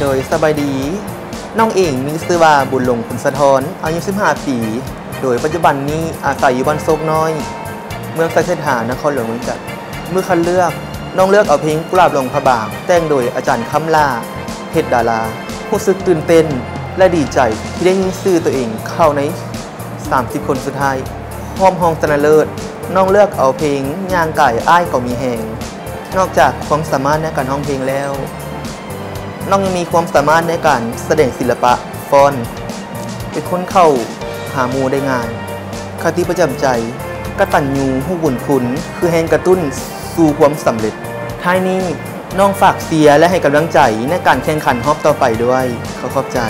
โดยสบายดี น้องเองมีชื่อว่าบุญหลงผลสะท้อน อายุ 15 ปี โดยปัจจุบันนี้อาศัยอยู่บ้านโซกน้อย เมืองไซเทหานครหลวงเมืองจัดเมื่อคัดเลือก น้องเลือกเอาเพลงกุหลาบลงพระบาง แต่งโดยอาจารย์คำลาเพชรดารารู้สึกตื่นเต้นและดีใจที่ได้ยินชื่อตัวเองเข้าใน 30 คนสุดท้ายพร้อมห้องสนเลิศน้องเลือกเอาเพลงย่างไก่อ้ายก็มีแหงนอกจากความสามารถในการร้องเพลงแล้ว น้องยังมีความสามารถในการแสดงศิลปะฟ้อนเป็นคนเข้าหาหมูได้งานคติประจำใจกระตันยูหู้บุญคุณคือแห่งกระตุ้นสู่ความสำเร็จท้ายนี้น้องฝากเสียและให้กำลังใจในการแข่งขันฮอบต่อไปด้วยขอขอบใจ